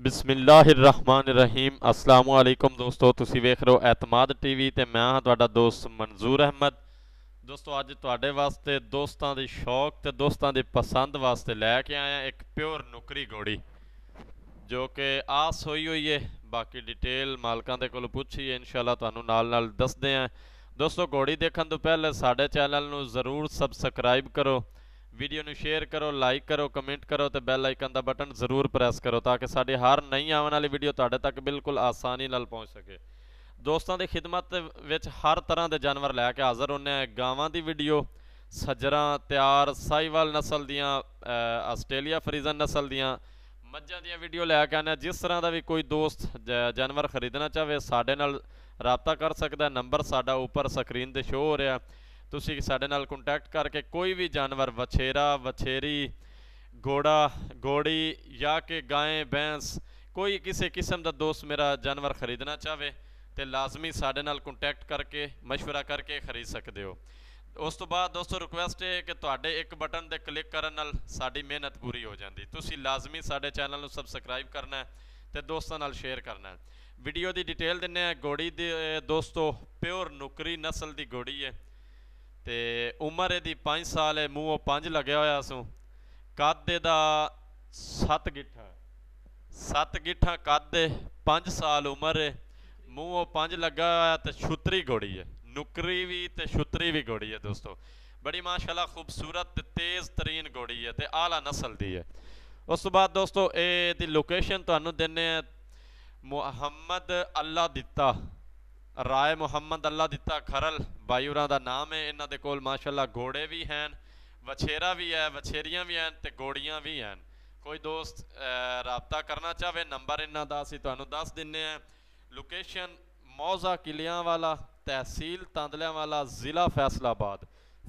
ਬਿਸਮਿਲ੍ਲਾਹਿਰਰਹਿਮਾਨਿਰਰਹੀਮ। ਅਸਲਾਮੁ ਅਲੈਕੁਮ ਦੋਸਤੋ, ਤੁਸੀਂ ਵੇਖ ਰਹੇ ਹੋ ਐਤਮਾਦ ਟੀਵੀ ਤੇ ਮੈਂ ਹਾਂ ਤੁਹਾਡਾ ਦੋਸਤ ਮਨਜ਼ੂਰ ਅਹਿਮਦ। ਦੋਸਤੋ, ਅੱਜ ਤੁਹਾਡੇ ਵਾਸਤੇ ਦੋਸਤਾਂ ਦੇ ਸ਼ੌਕ ਤੇ ਦੋਸਤਾਂ ਦੀ ਪਸੰਦ ਵਾਸਤੇ ਲੈ ਕੇ ਆਇਆ ਇੱਕ ਪਿਓਰ ਨੁਕਰੀ ਘੋੜੀ, ਜੋ ਕਿ ਆਸ ਹੋਈ ਹੋਈ ਹੈ ਬਾਕੀ ਡਿਟੇਲ ਮਾਲਕਾਂ ਦੇ ਕੋਲ ਪੁੱਛੀਏ ਇਨਸ਼ਾਅੱਲਾ ਤੁਹਾਨੂੰ ਨਾਲ ਨਾਲ ਦੱਸਦੇ ਆਂ। ਦੋਸਤੋ, ਘੋੜੀ ਦੇਖਣ ਤੋਂ ਪਹਿਲੇ ਸਾਡੇ ਚੈਨਲ ਨੂੰ ਜ਼ਰੂਰ ਸਬਸਕ੍ਰਾਈਬ ਕਰੋ। ਵੀਡੀਓ ਨੂੰ ਸ਼ੇਅਰ ਕਰੋ ਲਾਈਕ ਕਰੋ ਕਮੈਂਟ ਕਰੋ ਤੇ ਬੈਲ ਆਈਕਨ ਦਾ ਬਟਨ ਜ਼ਰੂਰ ਪ੍ਰੈਸ ਕਰੋ ਤਾਂ ਕਿ ਸਾਡੀ ਹਰ ਨਈ ਆਉਣ ਵਾਲੀ ਵੀਡੀਓ ਤੁਹਾਡੇ ਤੱਕ ਬਿਲਕੁਲ ਆਸਾਨੀ ਨਾਲ ਪਹੁੰਚ ਸਕੇ। ਦੋਸਤਾਂ ਦੀ ਖਿਦਮਤ ਵਿੱਚ ਹਰ ਤਰ੍ਹਾਂ ਦੇ ਜਾਨਵਰ ਲੈ ਕੇ ਹਾਜ਼ਰ ਹੁੰਨੇ ਆ। ਗਾਵਾਂ ਦੀ ਵੀਡੀਓ ਸੱਜਰਾਂ ਤਿਆਰ, ਸਾਈਵਾਲ ਨਸਲ ਦੀਆਂ ਆਸਟ੍ਰੇਲੀਆ ਫਰੀਜ਼ਨ ਨਸਲ ਦੀਆਂ ਮੱਝਾਂ ਦੀਆਂ ਵੀਡੀਓ ਲੈ ਕੇ ਆਉਂਦੇ ਹਾਂ ਜਿਸ ਤਰ੍ਹਾਂ ਦਾ ਵੀ ਕੋਈ ਦੋਸਤ ਜ- ਜਾਨਵਰ ਖਰੀਦਣਾ ਚਾਹਵੇ, ਸਾਡੇ ਨਾਲ ਰਾਬਤਾ ਕਰ ਸਕਦਾ ਨੰਬਰ ਸਾਡਾ ਉੱਪਰ ਸਕਰੀਨ ਤੇ ਸ਼ੋ ਹੋ ਰਿਹਾ। ਤੁਸੀਂ ਸਾਡੇ ਨਾਲ ਕੰਟੈਕਟ ਕਰਕੇ ਕੋਈ ਵੀ ਜਾਨਵਰ ਵਛੇਰਾ ਵਛੇਰੀ ਘੋੜਾ ਘੋੜੀ ਜਾਂ ਕਿ ਗਾਂ ਭੈਂਸ ਕੋਈ ਕਿਸੇ ਕਿਸਮ ਦਾ ਦੋਸਤ ਮੇਰਾ ਜਾਨਵਰ ਖਰੀਦਣਾ ਚਾਹਵੇ ਤੇ ਲਾਜ਼ਮੀ ਸਾਡੇ ਨਾਲ ਕੰਟੈਕਟ ਕਰਕੇ مشورہ ਕਰਕੇ ਖਰੀਦ ਸਕਦੇ ਹੋ ਉਸ ਤੋਂ ਬਾਅਦ ਦੋਸਤੋ ਰਿਕੁਐਸਟ ਹੈ ਕਿ ਤੁਹਾਡੇ ਇੱਕ ਬਟਨ ਤੇ ਕਲਿੱਕ ਕਰਨ ਨਾਲ ਸਾਡੀ ਮਿਹਨਤ ਪੂਰੀ ਹੋ ਜਾਂਦੀ ਤੁਸੀਂ ਲਾਜ਼ਮੀ ਸਾਡੇ ਚੈਨਲ ਨੂੰ ਸਬਸਕ੍ਰਾਈਬ ਕਰਨਾ ਹੈ ਤੇ ਦੋਸਤਾਂ ਨਾਲ ਸ਼ੇਅਰ ਕਰਨਾ ਹੈ ਵੀਡੀਓ ਦੀ ਡਿਟੇਲ ਦਿੰਨੇ ਆ ਘੋੜੀ ਦੇ ਅਹ, ਦੋਸਤੋ ਪਿਓਰ ਨੁਕਰੀ ਨਸਲ ਦੀ ਘੋੜੀ ਹੈ ਤੇ ਉਮਰ ਇਹਦੀ 5 ਸਾਲ ਹੈ, ਮੂੰਹੋਂ 5 ਲੱਗਿਆ ਹੋਇਆ ਸੋ। ਕੱਦ ਇਹਦਾ 7 ਗਿੱਠਾ 7 ਗਿੱਠਾ ਕੱਦ ਹੈ 5 ਸਾਲ ਉਮਰ ਹੈ। ਮੂੰਹੋਂ 5 ਲੱਗਾ ਹੋਇਆ ਤੇ ਛੁਤਰੀ ਘੋੜੀ ਹੈ। ਨੁਕਰੀ ਵੀ ਤੇ ਛੁਤਰੀ ਵੀ ਘੋੜੀ ਹੈ ਦੋਸਤੋ। ਬੜੀ ਮਾਸ਼ਾਅੱਲਾ ਖੂਬਸੂਰਤ ਤੇ ਤੇਜ਼ ਤਰੀਨ ਘੋੜੀ ਹੈ ਤੇ ਆਲਾ ਨਸਲ ਦੀ ਹੈ। ਉਸ ਤੋਂ ਬਾਅਦ ਦੋਸਤੋ ਇਹ ਦੀ ਲੋਕੇਸ਼ਨ ਤੁਹਾਨੂੰ ਦਿੰਨੇ ਆ ਮੁਹੰਮਦ ਅੱਲਾ ਦਿੱਤਾ। ਰਾਏ ਮੁਹੰਮਦ ਅੱਲਾ ਦਿੱਤਾ ਖਰਲ ਬਾਈਉਰਾਂ ਦਾ ਨਾਮ ਹੈ, ਇਹਨਾਂ ਦੇ ਕੋਲ ਮਾਸ਼ਾਅੱਲਾ ਘੋੜੇ ਵੀ ਹਨ, ਵਛੇਰਾ ਵੀ ਹੈ, ਵਛੇਰੀਆਂ ਵੀ ਹਨ ਤੇ ਘੋੜੀਆਂ ਵੀ ਹਨ। ਕੋਈ ਦੋਸਤ ਰਾਬਤਾ ਕਰਨਾ ਚਾਹਵੇ, ਨੰਬਰ ਇਹਨਾਂ ਦਾ ਅਸੀਂ ਤੁਹਾਨੂੰ ਦੱਸ ਦਿੰਨੇ ਆ। ਲੋਕੇਸ਼ਨ ਮੌਜ਼ਾ ਕਿਲਿਆਂ ਵਾਲਾ ਤਹਿਸੀਲ ਤਾਂਦਲਿਆਂ ਵਾਲਾ ਜ਼ਿਲ੍ਹਾ ਫੈਸਲਾਬਾਦ।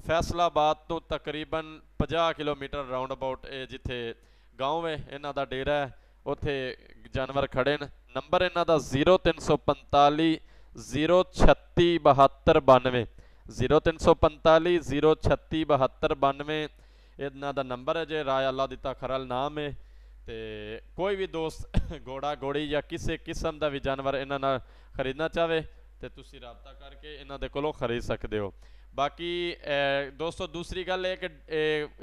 ਫੈਸਲਾਬਾਦ ਤੋਂ ਤਕਰੀਬਨ 50 ਕਿਲੋਮੀਟਰ ਰਾਉਂਡ ਅਬਾਊਟ ਇਹ ਜਿੱਥੇ ਗਾਂਵ ਹੈ, ਇਹਨਾਂ ਦਾ ਡੇਰਾ ਹੈ, ਉੱਥੇ ਜਾਨਵਰ ਖੜੇ ਨੇ। ਨੰਬਰ ਇਹਨਾਂ ਦਾ 0345 036 7292 0345 036 7292 ਇਹਨਾਂ ਦਾ ਨੰਬਰ ਹੈ ਜੇ ਰਾਏ ਅੱਲਾ ਦਿੱਤਾ ਖਰਲ ਨਾਮ ਹੈ ਤੇ ਕੋਈ ਵੀ ਦੋਸਤ ਘੋੜਾ ਘੋੜੀ ਜਾਂ ਕਿਸੇ ਕਿਸਮ ਦਾ ਵੀ ਜਾਨਵਰ ਇਹਨਾਂ ਨਾਲ ਖਰੀਦਣਾ ਚਾਹਵੇ ਤੇ ਤੁਸੀਂ ਰਾਬਤਾ ਕਰਕੇ ਇਹਨਾਂ ਦੇ ਕੋਲੋਂ ਖਰੀਦ ਸਕਦੇ ਹੋ ਬਾਕੀ ਦੋਸਤੋ ਦੂਸਰੀ ਗੱਲ ਇਹ ਕਿ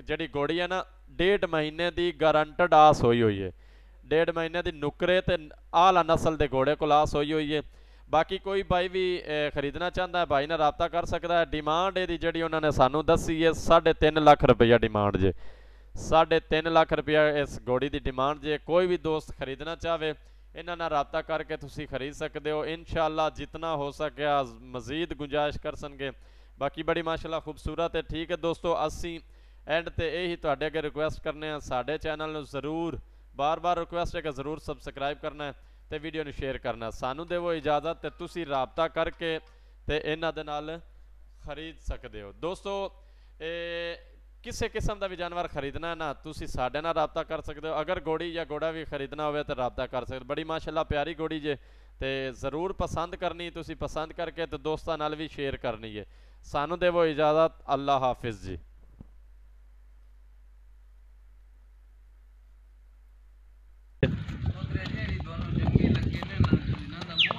ਜਿਹੜੀ ਘੋੜੀ ਹੈ ਨਾ ਡੇਢ ਮਹੀਨੇ ਦੀ ਗਾਰੰਟਡ ਆਸ ਹੋਈ ਹੋਈ ਹੈ ਡੇਢ ਮਹੀਨੇ ਦੀ ਨੁਕਰੇ ਤੇ ਆਲਾ ਨਸਲ ਦੇ ਘੋੜੇ ਕੋਲ ਆਸ ਹੋਈ ਹੋਈ ਹੈ ਬਾਕੀ ਕੋਈ ਬਾਈ ਵੀ ਖਰੀਦਣਾ ਚਾਹੁੰਦਾ ਹੈ ਭਾਈ ਨਾਲ ਰਾਬਤਾ ਕਰ ਸਕਦਾ ਹੈ। ਡਿਮਾਂਡ ਇਹਦੀ ਜਿਹੜੀ ਉਹਨਾਂ ਨੇ ਸਾਨੂੰ ਦੱਸੀ ਹੈ 3.5 ਲੱਖ ਰੁਪਈਆ ਡਿਮਾਂਡ ਜੇ। 3.5 ਲੱਖ ਰੁਪਈਆ ਇਸ ਘੋੜੀ ਦੀ ਡਿਮਾਂਡ ਜੇ। ਕੋਈ ਵੀ ਦੋਸਤ ਖਰੀਦਣਾ ਚਾਹਵੇ, ਇਹਨਾਂ ਨਾਲ ਰਾਬਤਾ ਕਰਕੇ ਤੁਸੀਂ ਖਰੀਦ ਸਕਦੇ ਹੋ। ਇਨਸ਼ਾਅੱਲਾ ਜਿੰਨਾ ਹੋ ਸਕਿਆ, ਮਜ਼ੀਦ ਗੁੰਜਾਇਸ਼ ਕਰ ਸਨਗੇ। ਬਾਕੀ ਬੜੀ ਮਾਸ਼ਾਅੱਲਾ ਖੂਬਸੂਰਤ ਹੈ, ਠੀਕ ਹੈ ਦੋਸਤੋ, ਅਸੀਂ ਐਂਡ ਤੇ ਇਹੀ ਤੁਹਾਡੇ ਅੱਗੇ ਰਿਕੁਐਸਟ ਕਰਨੇ ਆ ਸਾਡੇ ਚੈਨਲ ਨੂੰ ਜ਼ਰੂਰ, ਬਾਰ-ਬਾਰ ਰਿਕੁਐਸਟ ਹੈ ਕਿ ਜ਼ਰੂਰ ਸਬਸਕ੍ਰਾਈਬ ਕਰਨਾ ਹੈ। ਤੇ ਵੀਡੀਓ ਨੂੰ ਸ਼ੇਅਰ ਕਰਨਾ। ਸਾਨੂੰ ਦੇਵੋ ਇਜਾਜ਼ਤ ਤੇ ਤੁਸੀਂ ਰਾਬਤਾ ਕਰਕੇ ਤੇ ਇਹਨਾਂ ਦੇ ਨਾਲ ਖਰੀਦ ਸਕਦੇ ਹੋ। ਦੋਸਤੋ, ਇਹ ਕਿਸੇ ਕਿਸਮ ਦਾ ਵੀ ਜਾਨਵਰ ਖਰੀਦਣਾ ਨਾ, ਤੁਸੀਂ ਸਾਡੇ ਨਾਲ ਰਾਬਤਾ ਕਰ ਸਕਦੇ ਹੋ। ਅਗਰ ਗੋੜੀ ਜਾਂ ਗੋੜਾ ਵੀ ਖਰੀਦਣਾ ਹੋਵੇ ਤਾਂ ਰਾਬਤਾ ਕਰ ਸਕਦੇ ਹੋ। ਬੜੀ ਮਾਸ਼ਾਅੱਲਾ ਪਿਆਰੀ ਗੋੜੀ ਜੇ, ਤੇ ਜ਼ਰੂਰ ਪਸੰਦ ਕਰਨੀ, ਤੁਸੀਂ ਪਸੰਦ ਕਰਕੇ ਤੇ ਦੋਸਤਾਂ ਨਾਲ ਵੀ ਸ਼ੇਅਰ ਕਰਨੀ ਹੈ ਸਾਨੂੰ ਦੇਵੋ ਇਜਾਜ਼ਤ। ਅੱਲਾ ਹਾਫਿਜ਼ ਜੀ। 何だろう?